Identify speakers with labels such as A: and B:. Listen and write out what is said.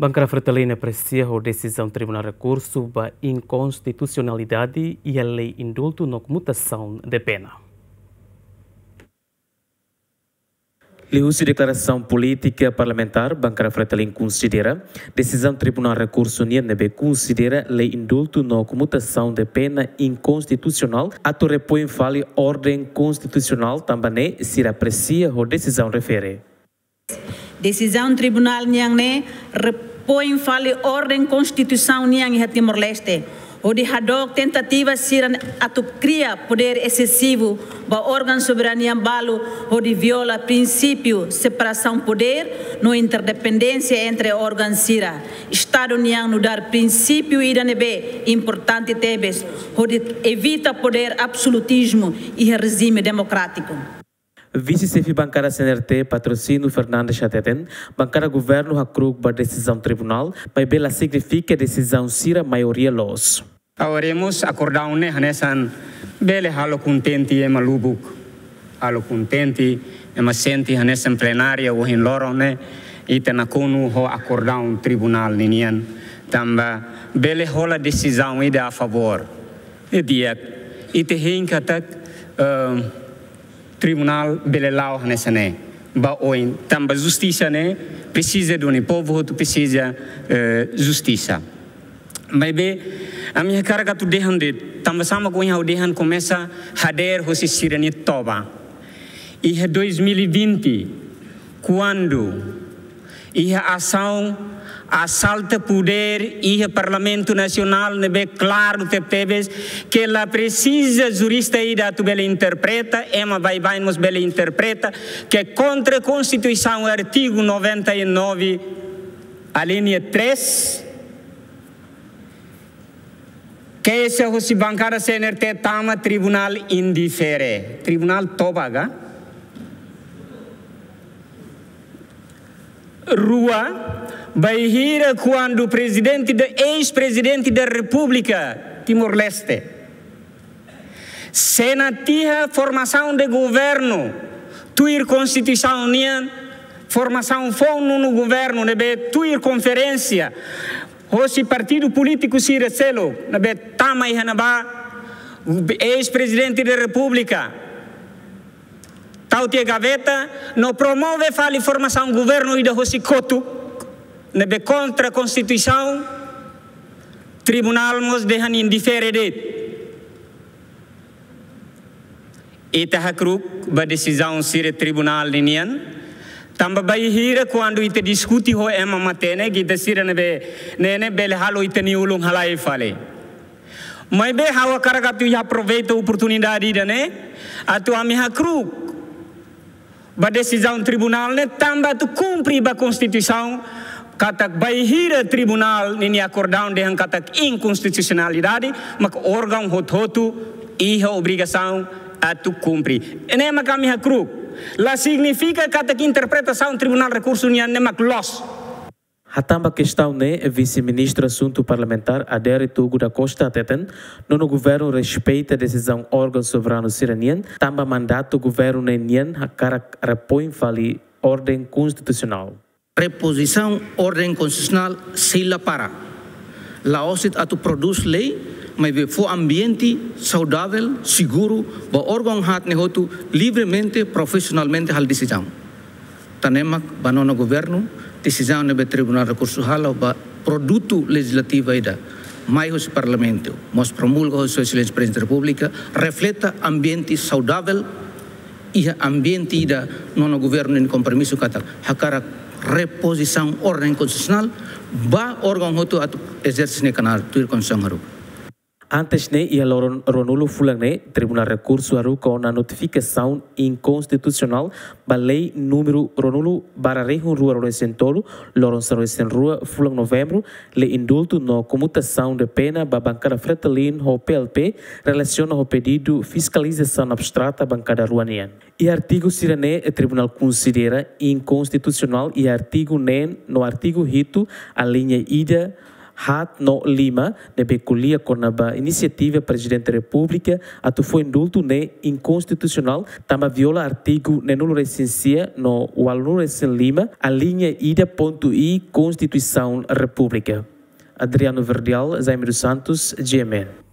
A: Bancada Fretalina aprecia a decisão do Tribunal de Recurso da inconstitucionalidade e a lei indulto na comutação de pena. Leu-se declaração política parlamentar, Bancada Fretalin considera, decisão do Tribunal de Recurso NINB considera lei indulto na comutação de pena inconstitucional, ato repõe fale ordem constitucional também se aprecia a decisão refere.
B: Decisão Tribunal Niang repõe fale ordem constituição Niang e Timor-Leste o de tentativa sira atu cria poder excessivo ba órgão soberania balo o de viola princípio separação poder no interdependência entre órgãos sira. Estado niang no dar princípio ida nebe importante tebes. O de evita poder absolutismo e regime democrático
A: Vice-chefe bancada CNRT, patrocínio Fernando Chateten, bancada governo Hakrug para decisão tribunal, mas bela significa decisão sira maioria los.
C: Auremos acordar um nehanesan bele halo contente e malubuk, halo contente e ma senti hanesan plenária o hin loro ita na konu ho acordar um tribunal ninian. Tamba bele hola decisão ida a favor. E dia ite hinka tak uh, tribunal belelau nessa né ba oin tamba justiça né precisa do ne povo tu precisa uh, justiça mas be a minha carga tu dehan de tamba sama com o dehan começa hader hosi sirani toba. E 2020 quando e a ação assalta poder e o Parlamento Nacional nebe claro te que la precisa jurista ida tu bela interpreta ema vai vai nos bela interpreta que contra a Constituição artigo 99 a linha 3 que esse hosi bancada CNRT tama tribunal indifere. Tribunal tobaga rua Bahia quando presidente ex-presidente da República Timor-Leste. Senatia formação de governo. Tuir constituição nian formação fono no governo nebe tuir conferência. Hoje partido político se recelo nebe tama ihanaba ex-presidente da República Tautia Gaveta não promove fale formação governo e da Coto nebe contra a Constituição, tribunal mos dehan indifere det. Ita hakruk ba decisão sire tribunal linian, tamba bai hira quando ita discuti ho ema matene kita sire nebe nene bele halo ita ni ulung halai fale. Mas be hawa karaga tu ya aproveita a oportunidade da né? Atu ami hakruk ba decisão tribunal ne tamba tu cumpre ba Constituição katak baihira tribunal nini acordão de katak inconstitucionalidade, mas órgão hototu iha obrigação a tu cumprir. Nem é kami hakru. La significa katak interpretação tribunal recurso nian nemak los.
A: Hatamba questão né, vice-ministro assunto parlamentar Adere Tugu da Costa Teten, no governo respeita a decisão órgão soberano siranian, tamba mandato governo nenian hakara repõe fali ordem constitucional
D: reposição ordem constitucional sila para. La OSIT atu produz lei, mas for ambiente saudável, seguro, ba órgão hat nehotu livremente, profissionalmente hal decisão. Tanemak banona governo, decisão nebe tribunal hal ba produto legislativo ida. Mais o parlamento, mos promulga o seu silêncio presidente da república, refleta ambiente saudável e ambiente ida nono governo em compromisso kata hakara reposição ordem constitucional ba órgão hotu atu exerce canal tuir constituição haru
A: Antes ia Ronulo Fulang ne Tribunal Recurso haru com a notificação inconstitucional ba lei número Ronulo bara rehun rua Roresentolo Loron Sarocen rua Fulang novembro le indulto no comutação de pena ba bancada Fretalin ho PLP relaciona ho pedido fiscalização abstrata bancada ruanian. E artigo sirane o Tribunal considera inconstitucional e artigo nen no artigo rito a linha ida hat no Lima, ne beculia com a iniciativa Presidente da República, atu foi indulto ne inconstitucional, tama viola artigo ne nulo recensia no Walnuro Lima, a linha ida.i Constituição República. Adriano Verdial, Zaime Santos, GMN.